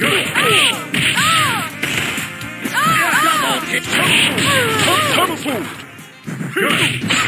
Double kick. Total food.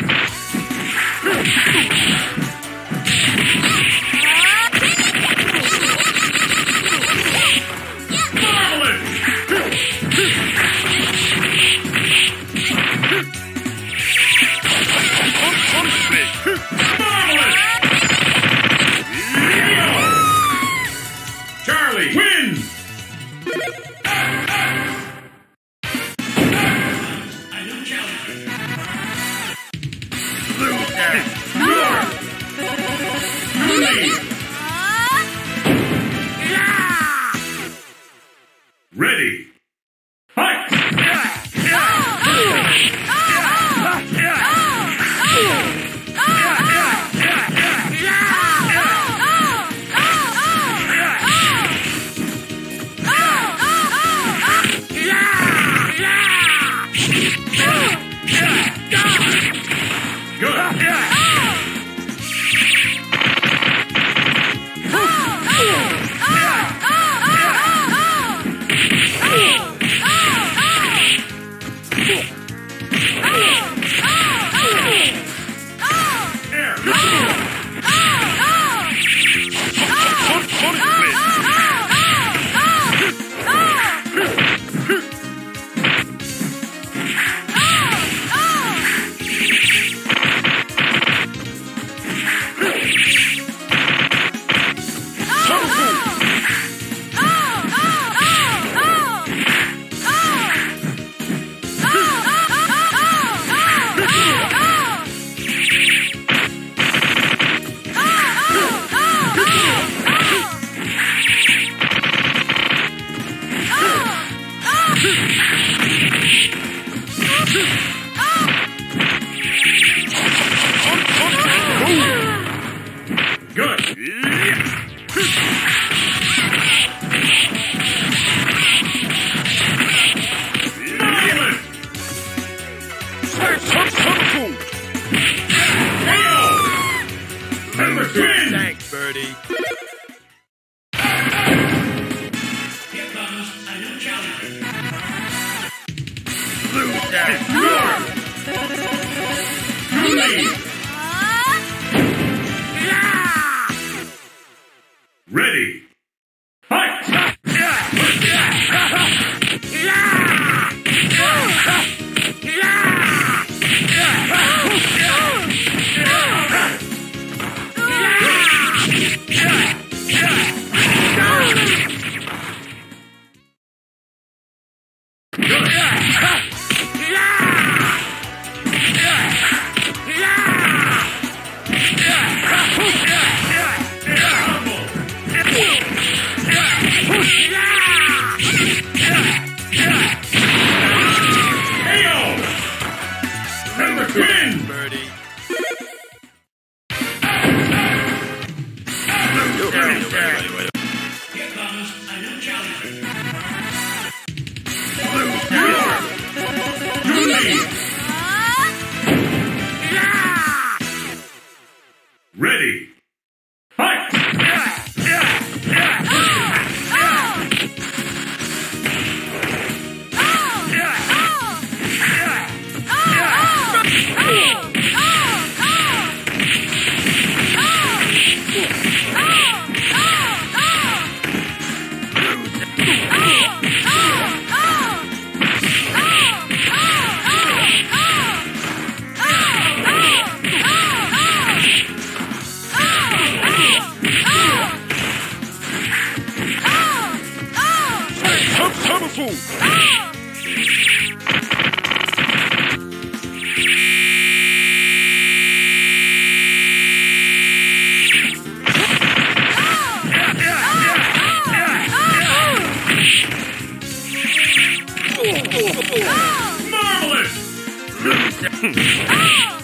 Yeah. Marvelous! Ah!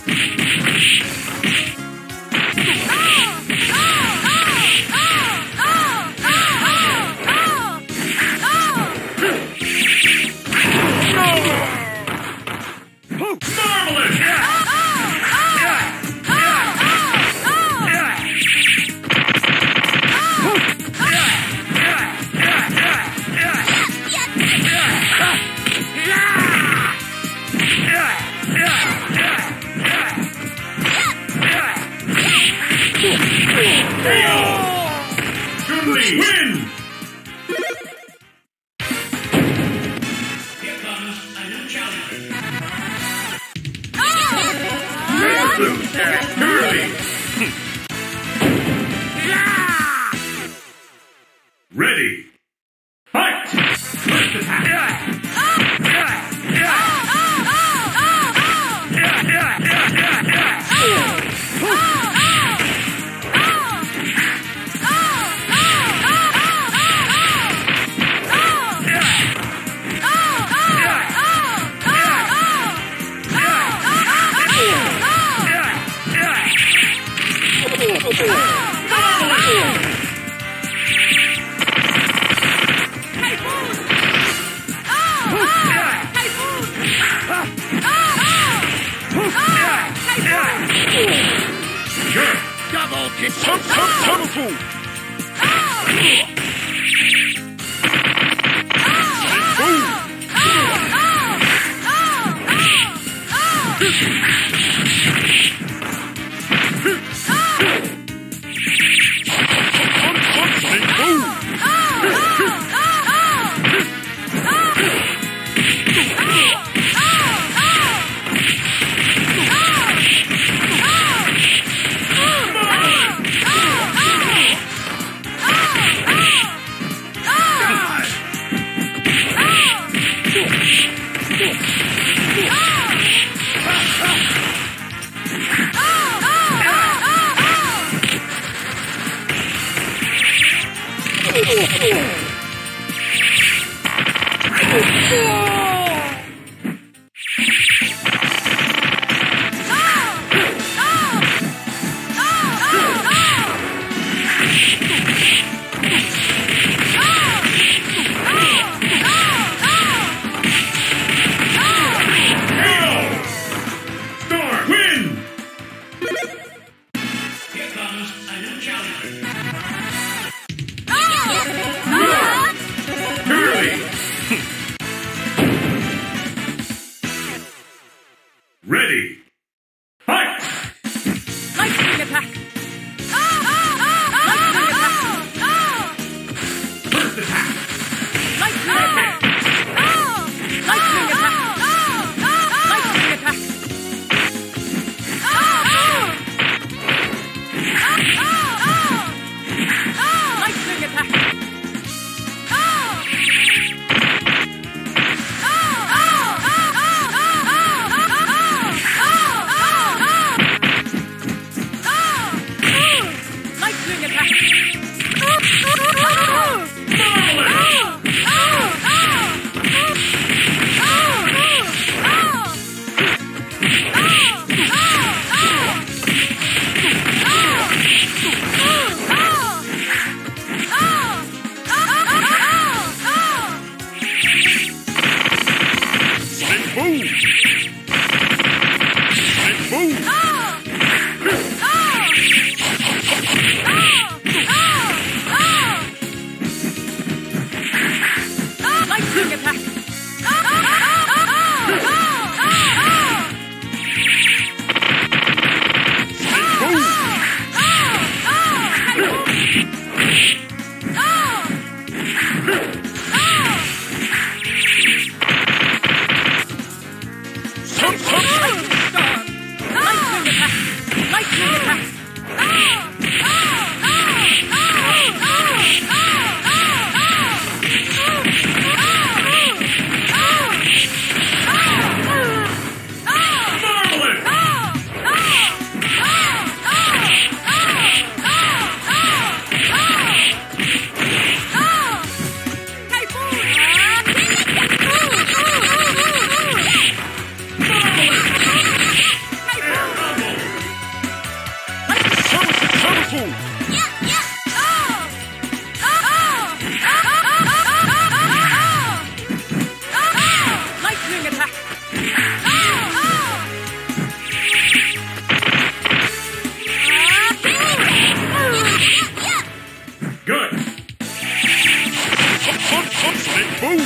Tum tum spin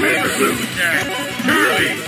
Curly!